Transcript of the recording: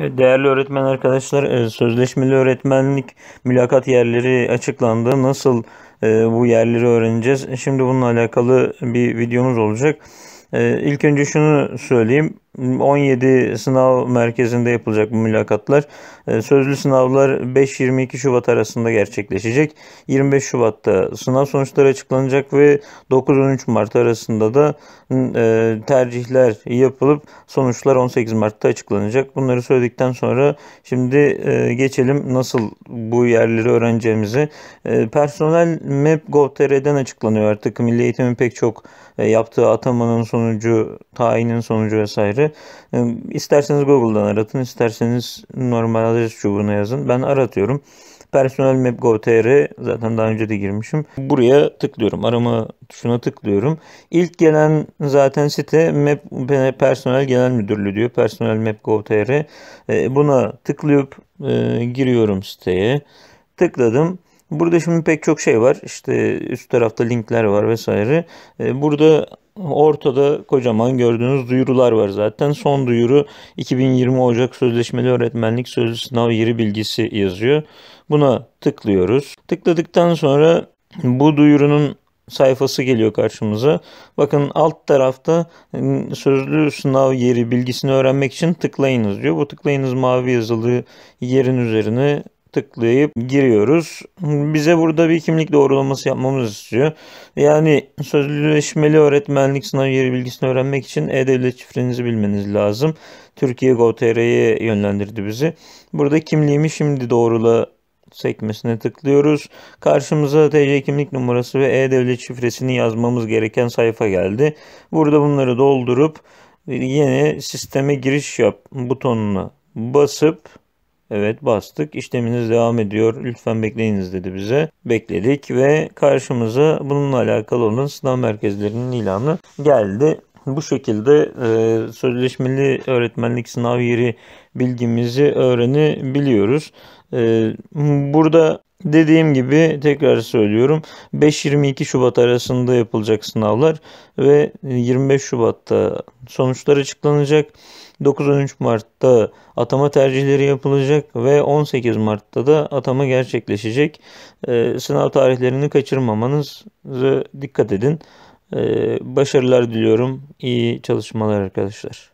Evet, değerli öğretmen arkadaşlar, e, sözleşmeli öğretmenlik mülakat yerleri açıklandı. Nasıl e, bu yerleri öğreneceğiz? Şimdi bununla alakalı bir videomuz olacak. E, ilk önce şunu söyleyeyim. 17 sınav merkezinde yapılacak bu mülakatlar. Ee, sözlü sınavlar 5-22 Şubat arasında gerçekleşecek. 25 Şubat'ta sınav sonuçları açıklanacak ve 9-13 Mart arasında da e, tercihler yapılıp sonuçlar 18 Mart'ta açıklanacak. Bunları söyledikten sonra şimdi e, geçelim nasıl bu yerleri öğreneceğimizi. E, personel Map Gov.tr'den açıklanıyor artık. Milli Eğitim'in pek çok yaptığı atamanın sonucu, tayinin sonucu vesaire vesaire. İsterseniz Google'dan aratın, isterseniz normal adres çubuğuna yazın. Ben aratıyorum. Personel Map Gov.tr zaten daha önce de girmişim. Buraya tıklıyorum. Arama tuşuna tıklıyorum. İlk gelen zaten site Map Personel Genel Müdürlüğü diyor. Personel Map Gov.tr. E, buna tıklayıp e, giriyorum siteye. Tıkladım. Burada şimdi pek çok şey var. İşte üst tarafta linkler var vesaire. E, burada Ortada kocaman gördüğünüz duyurular var zaten. Son duyuru 2020 Ocak Sözleşmeli Öğretmenlik Sözlü Sınav Yeri Bilgisi yazıyor. Buna tıklıyoruz. Tıkladıktan sonra bu duyurunun sayfası geliyor karşımıza. Bakın alt tarafta ıı, sözlü sınav yeri bilgisini öğrenmek için tıklayınız diyor. Bu tıklayınız mavi yazılı yerin üzerine tıklayıp giriyoruz. Bize burada bir kimlik doğrulaması yapmamız istiyor. Yani sözleşmeli öğretmenlik sınav yeri bilgisini öğrenmek için e-devlet şifrenizi bilmeniz lazım. Türkiye Gov.tr'ye yönlendirdi bizi. Burada kimliğimi şimdi doğrula sekmesine tıklıyoruz. Karşımıza TC kimlik numarası ve e-devlet şifresini yazmamız gereken sayfa geldi. Burada bunları doldurup yine sisteme giriş yap butonuna basıp Evet bastık. İşleminiz devam ediyor. Lütfen bekleyiniz dedi bize. Bekledik ve karşımıza bununla alakalı olan sınav merkezlerinin ilanı geldi. Bu şekilde e, sözleşmeli öğretmenlik sınav yeri bilgimizi öğrenebiliyoruz. E, burada Dediğim gibi tekrar söylüyorum 5-22 Şubat arasında yapılacak sınavlar ve 25 Şubat'ta sonuçlar açıklanacak. 9-13 Mart'ta atama tercihleri yapılacak ve 18 Mart'ta da atama gerçekleşecek. Ee, sınav tarihlerini kaçırmamanızı dikkat edin. Ee, başarılar diliyorum. İyi çalışmalar arkadaşlar.